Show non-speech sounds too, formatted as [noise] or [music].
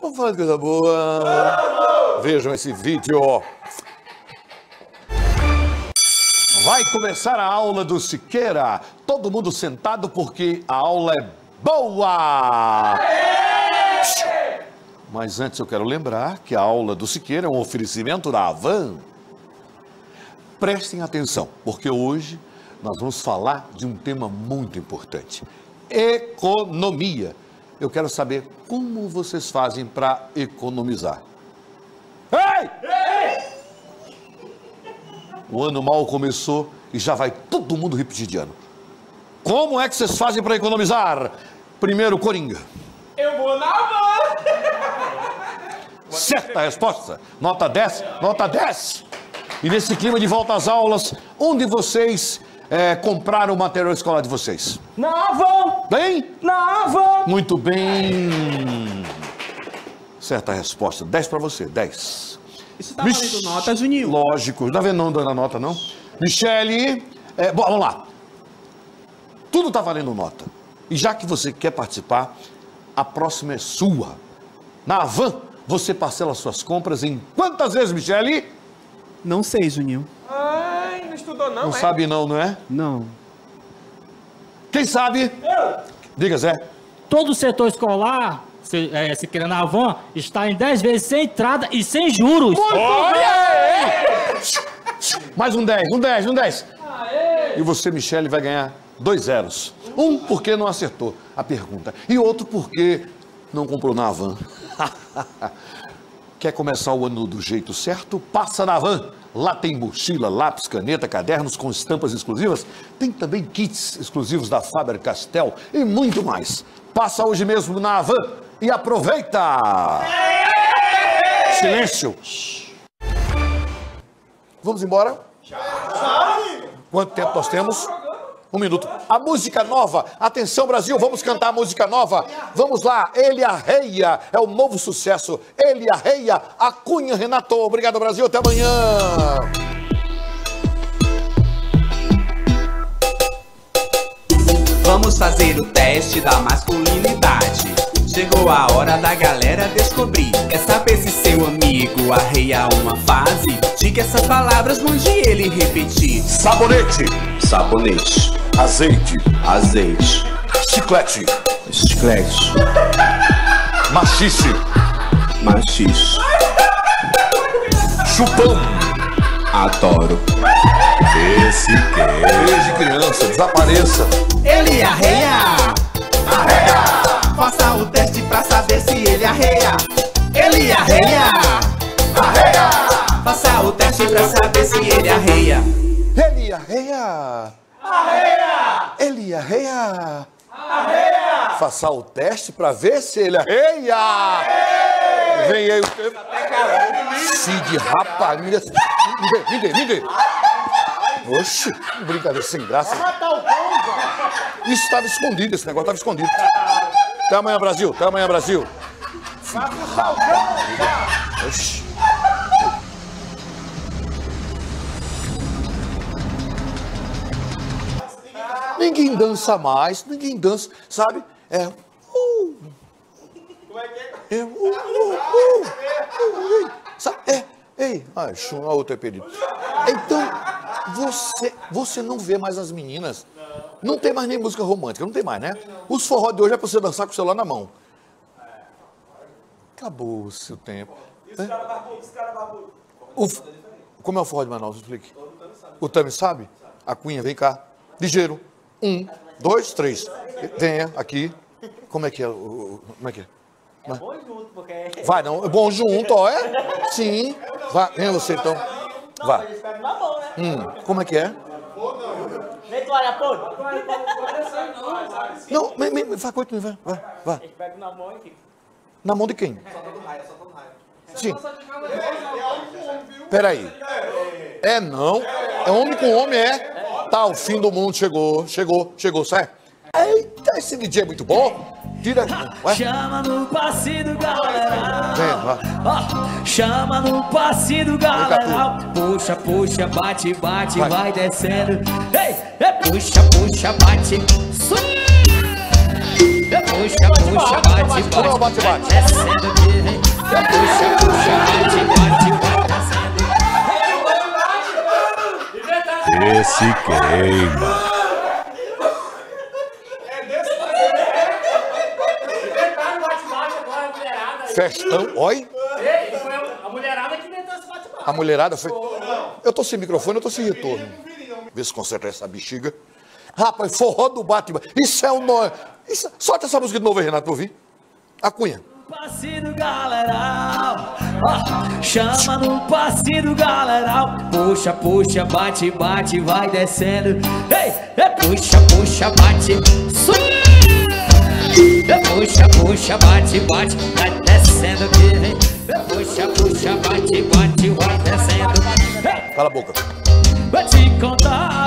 Vamos falar de coisa boa. Vejam esse vídeo. Vai começar a aula do Siqueira. Todo mundo sentado porque a aula é boa. Mas antes eu quero lembrar que a aula do Siqueira é um oferecimento da Avan. Prestem atenção, porque hoje nós vamos falar de um tema muito importante: economia. Eu quero saber como vocês fazem para economizar. Ei! O ano mal começou e já vai todo mundo repetir de ano. Como é que vocês fazem para economizar? Primeiro, Coringa. Eu vou na van! [laughs] Certa resposta. Nota 10, nota 10. E nesse clima de volta às aulas, onde vocês eh, compraram o material escolar de vocês? Na van! Bem? Na van! Muito bem. Certa resposta. 10 para você, 10. Isso tá Mich- valendo nota, Juninho? Lógico. Tá vendo não dando a nota, não? Michele, é, bom, vamos lá. Tudo tá valendo nota. E já que você quer participar, a próxima é sua. Na Avan, você parcela suas compras em quantas vezes, Michele? Não sei, Juninho. Estudou não, Não é? sabe não, não é? Não. Quem sabe? Diga, Zé. Todo o setor escolar, se, é, se querendo a van, está em 10 vezes sem entrada e sem juros. Mais um 10, um 10, um 10. E você, Michele, vai ganhar dois zeros. Um porque não acertou a pergunta. E outro porque não comprou na Avan. [laughs] Quer começar o ano do jeito certo? Passa na Avan. Lá tem mochila, lápis, caneta, cadernos com estampas exclusivas. Tem também kits exclusivos da Faber-Castell e muito mais. Passa hoje mesmo na Avan e aproveita! Silêncio! Vamos embora? Quanto tempo nós temos? Um minuto. A música nova. Atenção, Brasil, vamos cantar a música nova. Vamos lá. Ele arreia. É o novo sucesso. Ele arreia. Cunha Renato. Obrigado, Brasil. Até amanhã. Vamos fazer o teste da masculinidade. Chegou a hora da galera descobrir. Quer saber se seu amigo arreia uma fase? Diga essas palavras, mande ele repetir. Sabonete. Sabonete, Azeite. azeite, Chiclete. chiclete, Machixe. machixe, Chupão. adoro. Esse quer. Desde criança. Desapareça. Ele arreia! Arreia! Faça o teste pra saber se ele arreia. Ele arreia! Arreia! Ele arreia. Arreia. Faça o teste para ver se ele arreia. Vem aí o tempo. Cid rapariga. Me dê, me dê, me dê. Oxe, brincadeira sem graça. Isso estava escondido, esse negócio estava escondido. Até amanhã, Brasil. Até amanhã, Brasil. Oxe. Ninguém dança mais, ninguém dança, sabe? É. Uh, é, uh, uh, uh, uh, ei, sabe? É, ei, ai, chum, a outra é perdido. Então, você, você não vê mais as meninas. Não tem mais nem música romântica, não tem mais, né? Os forró de hoje é pra você dançar com o celular na mão. Acabou-se o tempo. né? O f- como é o forró de Manaus? Explique. O Tami sabe? A Cunha, vem cá. Ligeiro. Um, dois, três. Venha aqui. Como é que é? Como é que é? É bom junto, porque... Vai, não. É bom junto, ó. É? Sim. Vai, vem você então. Vai. Hum, como é que é? Vem toalha toda. Não, me, me, me coisa, vai, vai, vai. Pega na mão e fica. Na mão de quem? Sim. Peraí. É não. É homem com homem, é. Tá, o fim do mundo chegou, chegou, chegou, sai. Eita! esse DJ é muito bom. Tira. Ué? Chama no passe do galera. Ó, chama no passe do galera. Puxa, puxa, bate, bate, Vai. vai, descendo. Ei, ei, puxa, puxa, bate. Puxa, puxa, bate, Como é o bate. bate-bate? Descendo aqui, hein? Ei, Puxa, Esse queima. Inventaram bate-bate agora, a mulherada. Festão. Oi? A mulherada que inventou esse bate-bate. A mulherada foi. Eu tô sem microfone, eu tô sem retorno. Vê se conserta essa bexiga. Rapaz, forró do bate-bate. Isso é um nó. Isso... Solta essa música de novo aí, Renato, pra ouvir. A Cunha. Passe do galeral, ó, chama no passe do galeral. Puxa, puxa, bate, bate, vai descendo. Ei, ei, puxa, puxa, bate. Ei, puxa, puxa, bate, bate, vai descendo aqui. hein? Ei, puxa, puxa, bate, bate, vai descendo. Ei, Cala a boca. Vou te contar